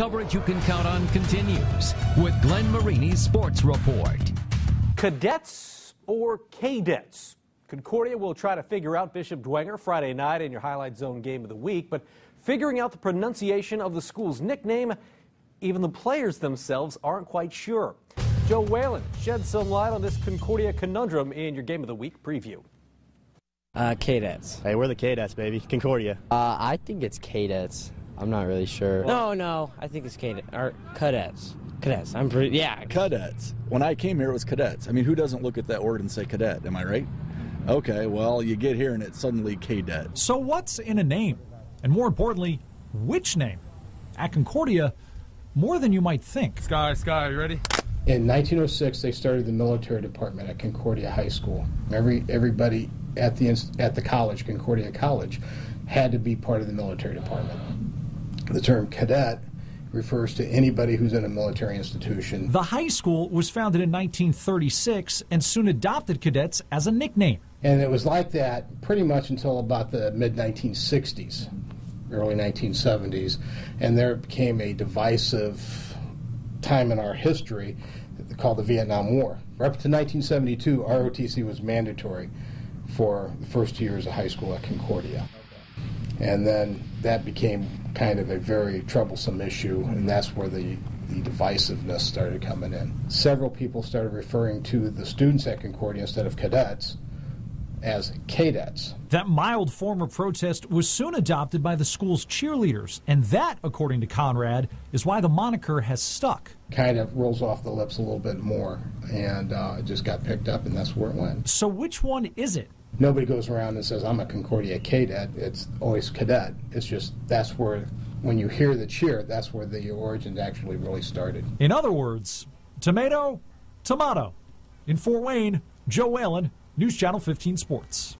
Coverage you can count on continues with Glenn Marini's Sports Report. Cadets or cadets? Concordia will try to figure out Bishop Dwenger Friday night in your Highlight Zone game of the week, but figuring out the pronunciation of the school's nickname, even the players themselves aren't quite sure. Joe Whalen shed some light on this Concordia conundrum in your game of the week preview. Uh, cadets. Hey, we're the cadets, baby. Concordia. Uh, I think it's cadets. I'm not really sure. no, no, I think it's cadets or cadets. Cadets. I'm pretty. Yeah. Cadets. When I came here, it was cadets. I mean, who doesn't look at that word and say cadet? Am I right? Okay, well, you get here and it's suddenly cadet. So, what's in a name? And more importantly, which name? At Concordia, more than you might think. Sky, Sky, you ready? In 1906, they started the military department at Concordia High School. Every everybody at the at the college, Concordia College, had to be part of the military department. The term cadet refers to anybody who's in a military institution. The high school was founded in 1936 and soon adopted cadets as a nickname. And it was like that pretty much until about the mid 1960s, early 1970s, and there became a divisive time in our history called the Vietnam War. Up to 1972, ROTC was mandatory for the first two years of high school at Concordia. And then that became kind of a very troublesome issue, and that's where the, the divisiveness started coming in. Several people started referring to the students at Concordia instead of cadets as cadets. That mild form of protest was soon adopted by the school's cheerleaders, and that, according to Conrad, is why the moniker has stuck. Kind of rolls off the lips a little bit more, and uh, it just got picked up, and that's where it went. So, which one is it? Nobody goes around and says, I'm a Concordia cadet. It's always cadet. It's just that's where, when you hear the cheer, that's where the origins actually really started. In other words, tomato, tomato. In Fort Wayne, Joe Whalen, News Channel 15 Sports.